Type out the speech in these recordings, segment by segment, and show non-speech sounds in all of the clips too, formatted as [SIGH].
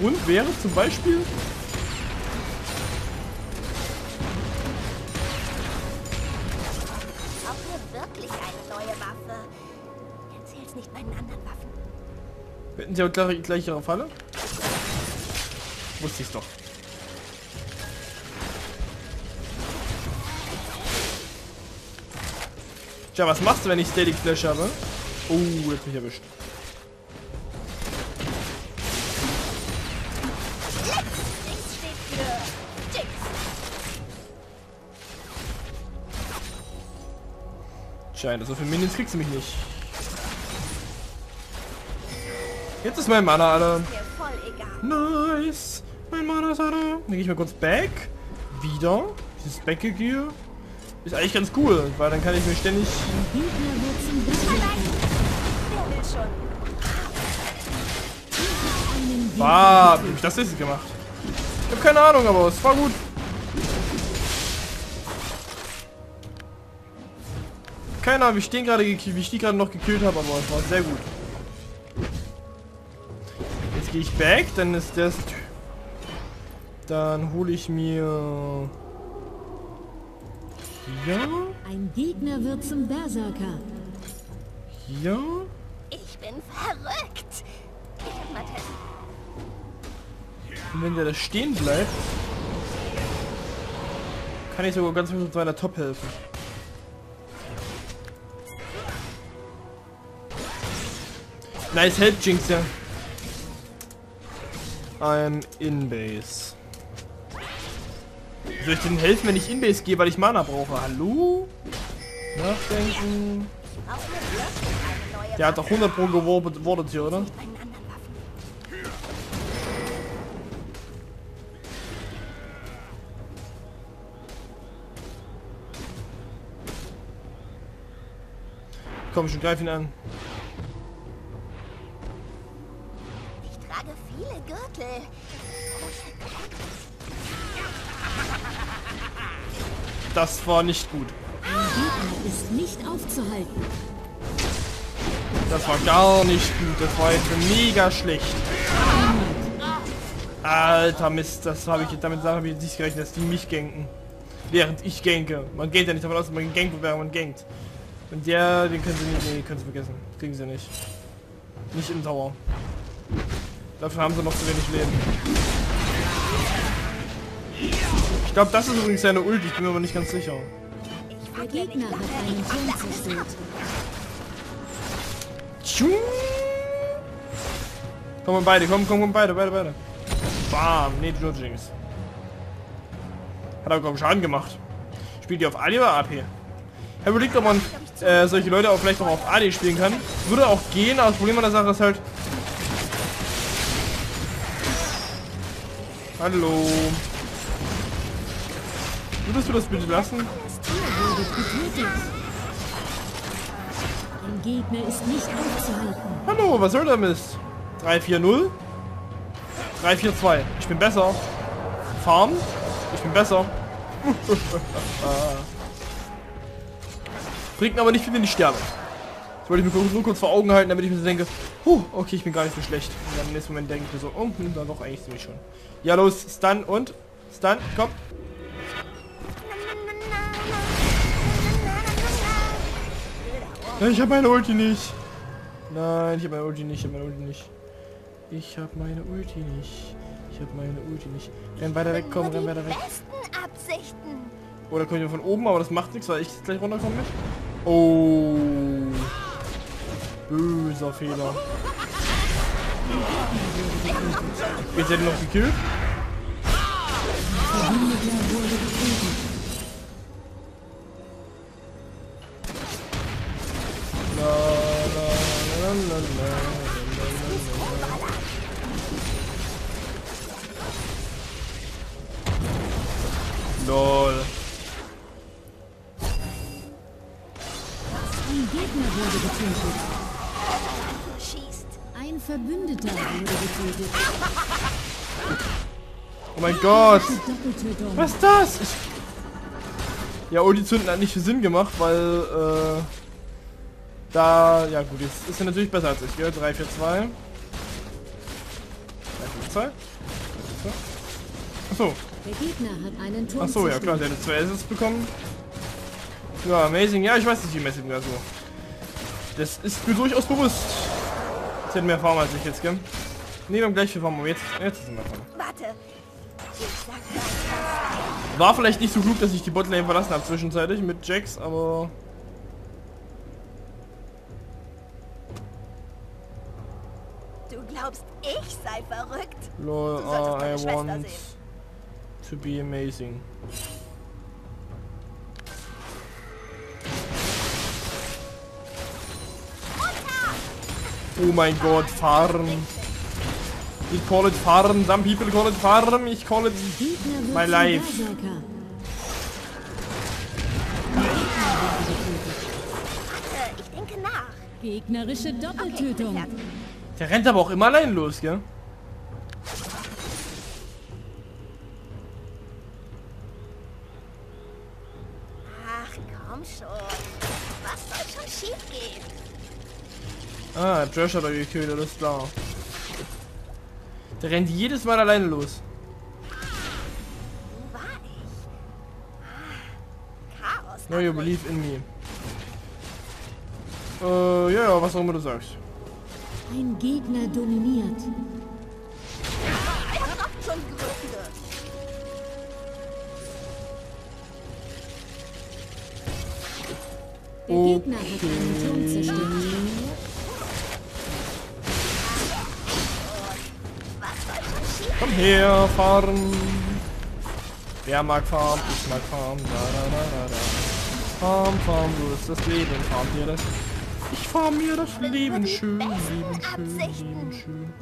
Grund wäre zum Beispiel... Brauchen wir wirklich eine neue Waffe? Erzähl's nicht meinen anderen Waffen. Hätten sie auch gleich, gleich ihre Falle? Wusste ich's doch. Tja, was machst du, wenn ich Static Flash habe? Oh, jetzt mich erwischt. Tja, so viele Minions kriegst du mich nicht. Jetzt ist mein Mana alle. Nice. Mein Mana ist alle. Dann gehe ich mal kurz back. Wieder. Dieses Back-Gear. Ist eigentlich ganz cool, weil dann kann ich mir ständig... Wow, hab ich das jetzt gemacht? Ich habe keine Ahnung, aber es war gut. Keine Ahnung, wie ich den gerade wie ich die gerade noch gekillt habe, aber es war sehr gut. Jetzt gehe ich back, dann ist das. Dann hole ich mir. Hier, Ein Gegner wird zum Berserker. hier. Ich bin verrückt. Ich hab mal testen. Und wenn der da stehen bleibt, kann ich sogar ganz mit meiner Top helfen. Nice help, Jinx, ja. I'm in Base. Soll ich denen helfen, wenn ich in Base gehe, weil ich Mana brauche? Hallo? Nachdenken. Der hat doch 100 pro gewordet hier, oder? Komm schon, greif ihn an. Trage viele Gürtel. Das war nicht gut. Gegner ist nicht aufzuhalten. Das war gar nicht gut. Das war jetzt mega schlecht. Alter Mist, das habe ich damit habe ich nicht gerechnet, dass die mich ganken. Während ich ganke. Man geht ja nicht davon aus, dass man gankt, während man gankt. Und der, den können sie nicht, nee, können sie vergessen. Kriegen sie nicht. Nicht im Tower. Dafür haben sie noch zu wenig Leben. Ich glaube, das ist übrigens seine Ulti, ich bin mir aber nicht ganz sicher. Ich Der verliere Gegner hat einen Turm zerstört. Tschung. Kommen beide, komm, komm, komm, beide, beide, beide. Bam, nee, nur Jinx. Hat aber kaum Schaden gemacht. Spielt die auf AD oder AP? Ich habe überlegt, ob man äh, solche Leute auch vielleicht noch auf AD spielen kann. Würde auch gehen, aber das Problem an der Sache ist halt... Hallo. Würdest du das bitte lassen? Gegner ist nicht aufzuhalten. Hallo, was soll der Mist? 3-4-0? 3-4-2. Ich bin besser. Farm? Ich bin besser. [LAUGHS] Bringt aber nicht viel, wenn ich sterbe. Das wollte ich mir nur kurz vor Augen halten, damit ich mir so denke, huh, okay, ich bin gar nicht so schlecht. Und dann im nächsten Moment denke ich mir so, oh, hm, dann doch eigentlich ziemlich schon. Ja, los, Stun und? Stun, komm. Nein, ich habe meine Ulti nicht. Nein, ich habe meine Ulti nicht, ich habe meine Ulti nicht. Ich habe meine Ulti nicht. Ich habe meine Ulti nicht. Renn weiter weg, komm, renn weiter weg. Oder können wir von oben, aber das macht nichts, weil ich gleich runterkomme mit. Oh. Böser Fehler. Wird denn noch gekillt? Verbündeter Verbündeter wurde getötet. Oh mein Gott. Was ist das? Ich ja, Ulti zünden hat nicht viel Sinn gemacht, weil, äh, da, ja gut, jetzt ist er natürlich besser als ich, gell? 3, 4, 2. 3, 4, Zeit? Achso, Der Gegner hat einen Turm achso, ja klar, der hat zwei Assets bekommen. Ja, amazing. Ja, ich weiß nicht, wie Amazing war so. Das ist mir durchaus bewusst. Hätten mehr Farm als ich jetzt, gell? Nee, wir haben gleich viel Farm, aber jetzt, jetzt sind wir Farm. Warte. Ich sag mal, War vielleicht nicht so klug, dass ich die Botlane verlassen habe zwischenzeitlich mit Jax, aber... du glaubst, ich sei verrückt? Lol, Du ah, I want sehen. to be amazing. Oh mein Gott, Farm. Ich call it Farm, some people call it Farm, ich call it... My life. Ich denke nach. Gegnerische Doppeltötung. Der rennt aber auch immer allein los, gell? Ach, komm schon. Was soll schon schief gehen? Ah, Josh hat er gekillt, alles klar. Der rennt jedes Mal alleine los. Ah. No, you believe in me. Äh, ja, ja, was auch immer du sagst. Ein Gegner dominiert. Der Gegner hat einen Turm zerstört. Schon schief Komm her, fahren. Wer mag Farm? Ich mag Farm. Da, da, da, da, da. Farm, Farm, so ist das Leben. Farm mir das. Ich farm mir das Leben schön, Leben schön, Leben schön.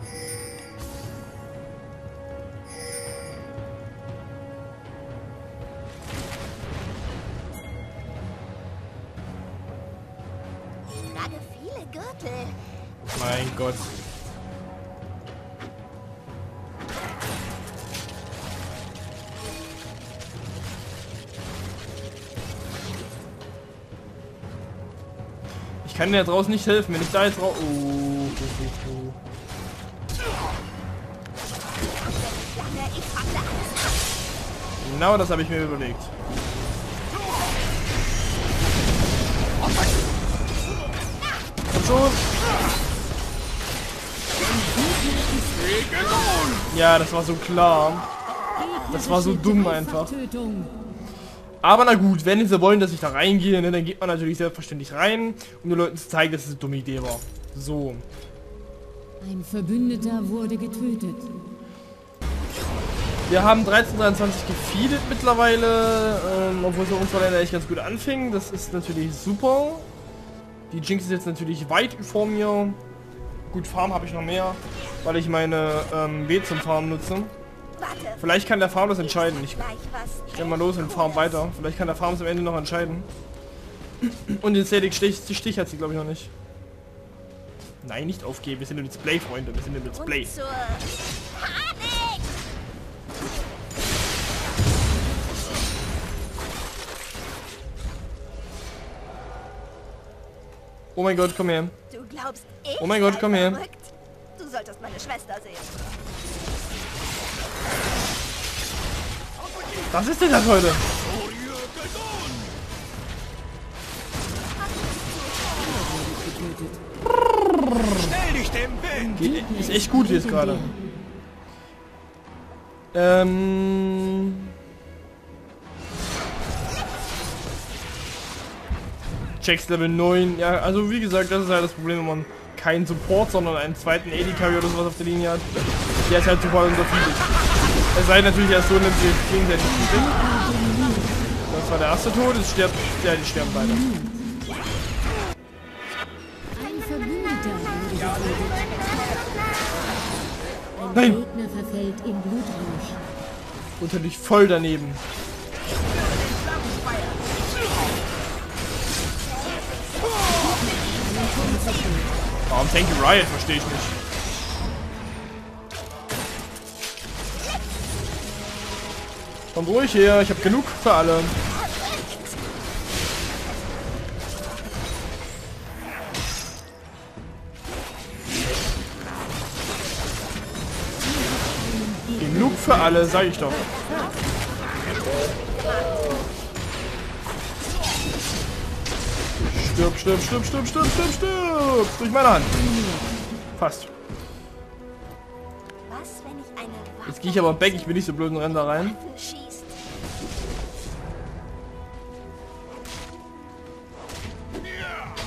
Ich trage viele Gürtel. Mein Gott. Kann dir da draußen nicht helfen, wenn ich da jetzt raus... Oh. Genau das habe ich mir überlegt. Komm schon. Ja, das war so klar. Das war so dumm einfach. Aber na gut, wenn sie wollen, dass ich da reingehe, ne, dann geht man natürlich selbstverständlich rein, um den Leuten zu zeigen, dass es eine dumme Idee war. So. Ein Verbündeter wurde getötet. Wir haben 1323 gefeedet mittlerweile, ähm, obwohl es bei uns leider echt ganz gut anfing. Das ist natürlich super. Die Jinx ist jetzt natürlich weit vor mir. Gut, Farm habe ich noch mehr, weil ich meine ähm, W zum Farm nutze. Warte. Vielleicht kann der Farm das entscheiden. Ich renn mal los und farm weiter. Vielleicht kann der Farm es am Ende noch entscheiden. Und den Static Stich, Stich hat sie glaube ich noch nicht. Nein, nicht aufgeben. Wir sind im Let's Play, Freunde. Wir sind im Let's Play. Und zur Panik. Oh mein Gott, komm her. Du glaubst, ich Oh mein Gott, komm her. Du solltest meine Schwester sehen. Was ist denn das heute? Geht, ist echt gut jetzt gerade. Ähm. Checks Level 9. Ja, also wie gesagt, das ist halt das Problem, wenn man keinen Support, sondern einen zweiten AD Carry oder sowas auf der Linie hat. Der ist halt super unterfiedlich. Es sei natürlich erst so, nimmt sie gegenseitig Feeding. Das war der erste Tod, es stirbt, ja, die sterben beide. Nein. Und natürlich voll daneben. Warum Tanky Riot, verstehe ich nicht. Komm ruhig her, ich habe genug für alle. Genug für alle, sag ich doch. Stirb, stirb, stirb, stirb, stirb, stirb, stirb. Durch meine Hand. Fast. Jetzt gehe ich aber weg, ich bin nicht so blöd und renn da rein.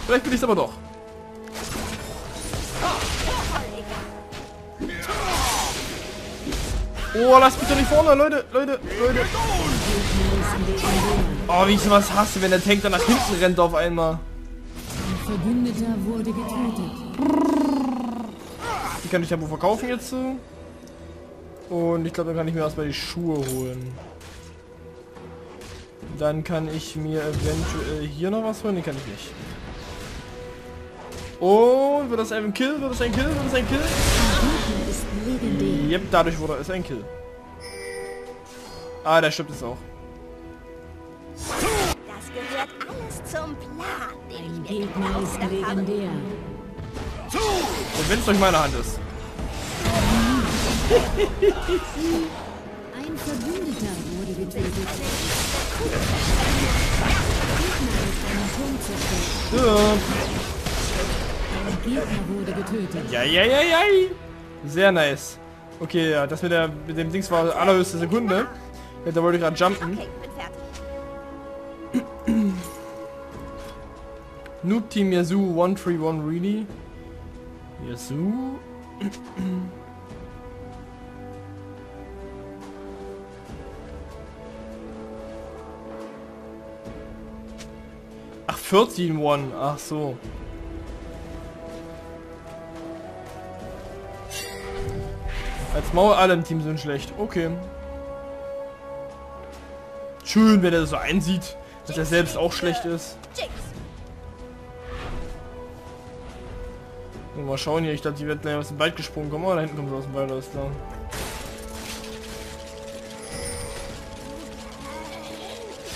Vielleicht bin ich es aber doch. Oh, lass mich doch nicht vorne, Leute, Leute, Leute. Oh, wie ich sowas hasse, wenn der Tank dann nach hinten rennt auf einmal. Ein Verbündeter wurde getötet. Die kann ich ja wohl verkaufen jetzt so. Und ich glaube, dann kann ich mir erstmal die Schuhe holen. Dann kann ich mir eventuell hier noch was holen. Den kann ich nicht. Und wird das ein Kill? Wird das ein Kill? Wird das ein Kill? Yep, dadurch wurde es ein Kill. Ah, der stirbt jetzt auch. Das gehört alles zum Plan, den ich mir gekauft habe. legendär. Und wenn es durch meine Hand ist. Ein Verbündeter wurde getötet. Stirb. Gegner wurde getötet. Ja, ja, ja, ja. Sehr nice. Okay, ja, das mit, der, mit dem Dings war allerhöchste Sekunde. Ja, da wollte ich gerade jumpen. Okay. Noob Team Yazoo 131 really? Yazoo? Ach, 14 One. Ach so. Als Maul alle im Team sind schlecht. Okay. Schön, wenn er das so einsieht, dass er selbst auch schlecht ist. Jinx. Mal schauen hier, ich dachte, die wird gleich aus dem Wald gesprungen kommen. Oh, da hinten kommt sie aus dem Wald, alles klar.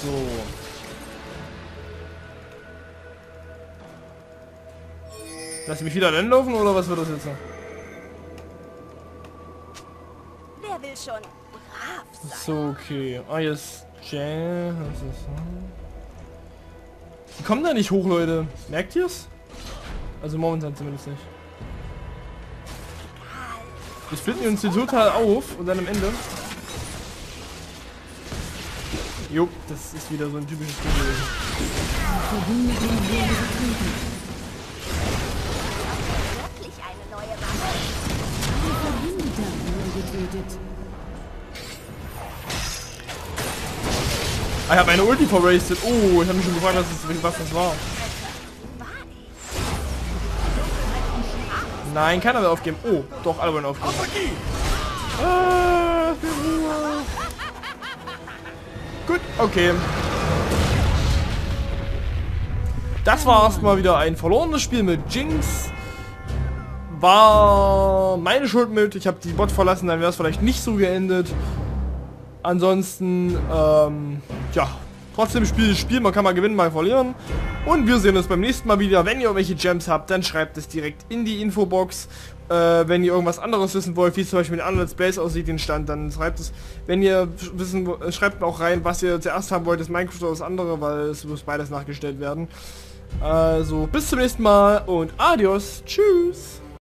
So. Lass ich mich wieder laufen oder was wird das jetzt? Wer schon brav sein? So, okay. Ah, jetzt Jam. Die kommen da nicht hoch, Leute. Merkt ihr's? Also momentan zumindest nicht. Wir splitten uns hier total auf und dann am Ende. Jo, das ist wieder so ein typisches Spiel gewesen. Getötet. Ich habe eine Ulti verrastet. Oh, ich habe mich schon gefragt, was das, war. Nein, keiner will aufgeben. Oh, doch, alle wollen aufgeben. Ah. Gut, okay. Das war erstmal wieder ein verlorenes Spiel mit Jinx. War meine Schuld mit. Ich habe die Bot verlassen, dann wäre es vielleicht nicht so geendet. Ansonsten, ähm, ja, trotzdem Spiel ist Spiel. Man kann mal gewinnen, mal verlieren. Und wir sehen uns beim nächsten Mal wieder. Wenn ihr irgendwelche Gems habt, dann schreibt es direkt in die Infobox. Äh, wenn ihr irgendwas anderes wissen wollt, wie zum Beispiel in anderen Plays aussieht, den Stand, dann schreibt es. Wenn ihr wissen, äh, schreibt auch rein, was ihr zuerst haben wollt, das Minecraft oder das andere, weil es muss beides nachgestellt werden. Also, bis zum nächsten Mal und adios. Tschüss.